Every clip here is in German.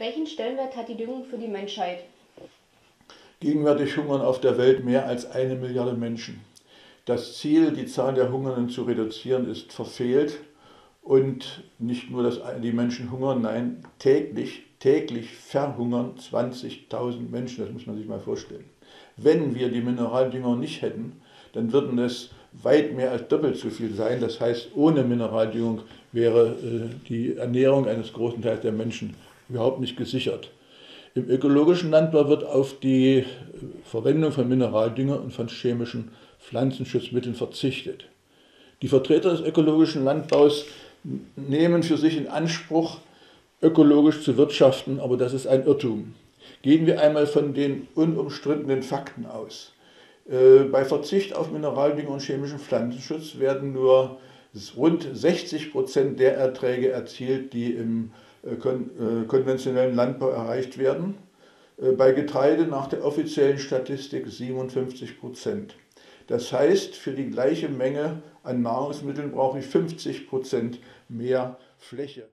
Welchen Stellenwert hat die Düngung für die Menschheit? Gegenwärtig hungern auf der Welt mehr als eine Milliarde Menschen. Das Ziel, die Zahl der Hungernden zu reduzieren, ist verfehlt. Und nicht nur, dass die Menschen hungern, nein, täglich, täglich verhungern 20.000 Menschen. Das muss man sich mal vorstellen. Wenn wir die Mineraldünger nicht hätten, dann würden es weit mehr als doppelt so viel sein. Das heißt, ohne Mineraldüngung wäre äh, die Ernährung eines großen Teils der Menschen überhaupt nicht gesichert. Im ökologischen Landbau wird auf die Verwendung von Mineraldünger und von chemischen Pflanzenschutzmitteln verzichtet. Die Vertreter des ökologischen Landbaus nehmen für sich in Anspruch, ökologisch zu wirtschaften, aber das ist ein Irrtum. Gehen wir einmal von den unumstrittenen Fakten aus. Äh, bei Verzicht auf Mineraldünger und chemischen Pflanzenschutz werden nur rund 60 Prozent der Erträge erzielt, die im äh, äh, konventionellen Landbau erreicht werden. Bei Getreide nach der offiziellen Statistik 57 Prozent. Das heißt, für die gleiche Menge an Nahrungsmitteln brauche ich 50 Prozent mehr Fläche.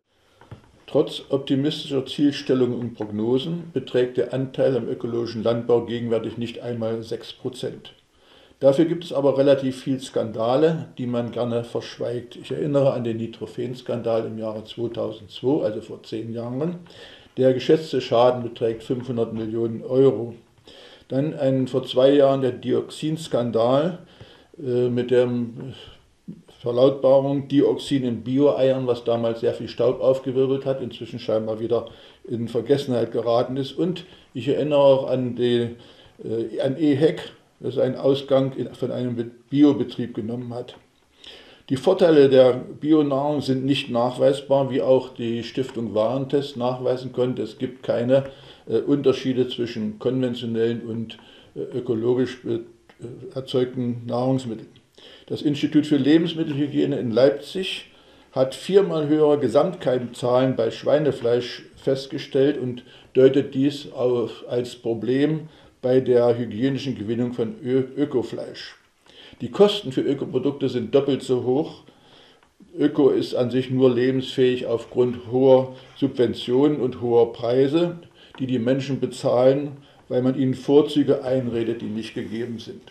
Trotz optimistischer Zielstellungen und Prognosen beträgt der Anteil am ökologischen Landbau gegenwärtig nicht einmal 6 Prozent. Dafür gibt es aber relativ viel Skandale, die man gerne verschweigt. Ich erinnere an den Nitrophen-Skandal im Jahre 2002, also vor zehn Jahren. Der geschätzte Schaden beträgt 500 Millionen Euro. Dann ein, vor zwei Jahren der Dioxinskandal äh, mit der Verlautbarung Dioxin in Bio-Eiern, was damals sehr viel Staub aufgewirbelt hat, inzwischen scheinbar wieder in Vergessenheit geraten ist. Und ich erinnere auch an, die, äh, an EHEC, das einen Ausgang von einem Biobetrieb genommen hat. Die Vorteile der Bionahrung sind nicht nachweisbar, wie auch die Stiftung Warentest nachweisen konnte. Es gibt keine äh, Unterschiede zwischen konventionellen und äh, ökologisch äh, erzeugten Nahrungsmitteln. Das Institut für Lebensmittelhygiene in Leipzig hat viermal höhere Gesamtkeimzahlen bei Schweinefleisch festgestellt und deutet dies auf, als Problem bei der hygienischen Gewinnung von Ö Ökofleisch. Die Kosten für Ökoprodukte sind doppelt so hoch. Öko ist an sich nur lebensfähig aufgrund hoher Subventionen und hoher Preise, die die Menschen bezahlen, weil man ihnen Vorzüge einredet, die nicht gegeben sind.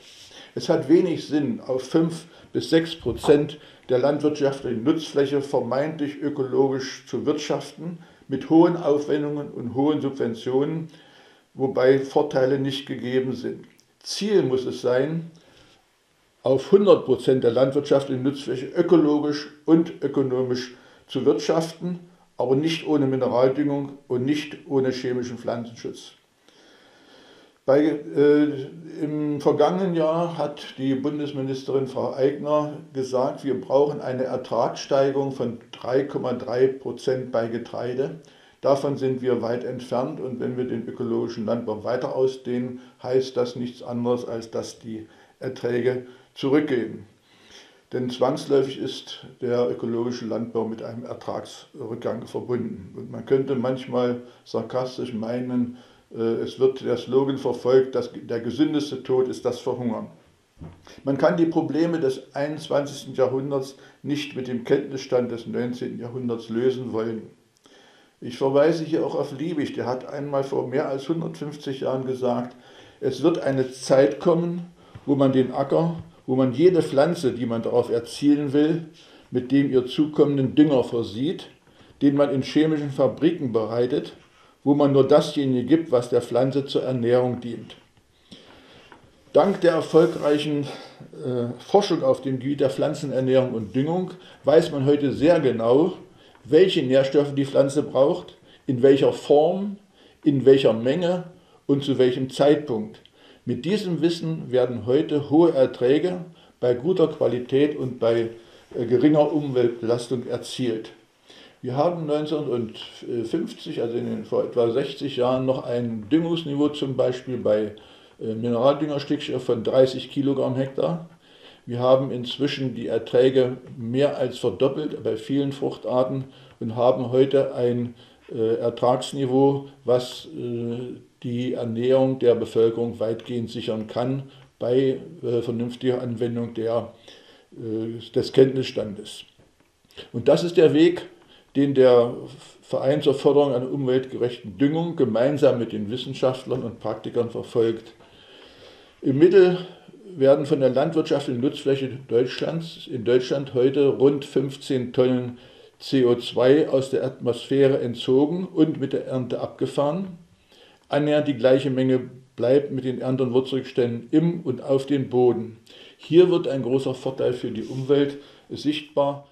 Es hat wenig Sinn, auf 5 bis 6 Prozent der landwirtschaftlichen Nutzfläche vermeintlich ökologisch zu wirtschaften, mit hohen Aufwendungen und hohen Subventionen, wobei Vorteile nicht gegeben sind. Ziel muss es sein, auf 100 Prozent der landwirtschaftlichen Nutzfläche ökologisch und ökonomisch zu wirtschaften, aber nicht ohne Mineraldüngung und nicht ohne chemischen Pflanzenschutz. Bei, äh, Im vergangenen Jahr hat die Bundesministerin Frau Eigner gesagt, wir brauchen eine Ertragssteigerung von 3,3 Prozent bei Getreide. Davon sind wir weit entfernt und wenn wir den ökologischen Landbau weiter ausdehnen, heißt das nichts anderes, als dass die Erträge zurückgehen. Denn zwangsläufig ist der ökologische Landbau mit einem Ertragsrückgang verbunden. Und man könnte manchmal sarkastisch meinen, äh, es wird der Slogan verfolgt, dass der gesündeste Tod ist das Verhungern. Man kann die Probleme des 21. Jahrhunderts nicht mit dem Kenntnisstand des 19. Jahrhunderts lösen wollen. Ich verweise hier auch auf Liebig, der hat einmal vor mehr als 150 Jahren gesagt, es wird eine Zeit kommen, wo man den Acker, wo man jede Pflanze, die man darauf erzielen will, mit dem ihr zukommenden Dünger versieht, den man in chemischen Fabriken bereitet wo man nur dasjenige gibt, was der Pflanze zur Ernährung dient. Dank der erfolgreichen äh, Forschung auf dem Gebiet der Pflanzenernährung und Düngung weiß man heute sehr genau, welche Nährstoffe die Pflanze braucht, in welcher Form, in welcher Menge und zu welchem Zeitpunkt. Mit diesem Wissen werden heute hohe Erträge bei guter Qualität und bei äh, geringer Umweltbelastung erzielt. Wir haben 1950, also den, vor etwa 60 Jahren, noch ein Düngungsniveau zum Beispiel bei äh, Mineraldüngerstickstoff von 30 Kilogramm Hektar. Wir haben inzwischen die Erträge mehr als verdoppelt bei vielen Fruchtarten und haben heute ein äh, Ertragsniveau, was äh, die Ernährung der Bevölkerung weitgehend sichern kann bei äh, vernünftiger Anwendung der, äh, des Kenntnisstandes. Und das ist der Weg, den der Verein zur Förderung einer umweltgerechten Düngung gemeinsam mit den Wissenschaftlern und Praktikern verfolgt. Im Mittel werden von der landwirtschaftlichen Nutzfläche Deutschlands in Deutschland heute rund 15 Tonnen CO2 aus der Atmosphäre entzogen und mit der Ernte abgefahren. Annähernd die gleiche Menge bleibt mit den anderen Wurzrückständen im und auf den Boden. Hier wird ein großer Vorteil für die Umwelt sichtbar.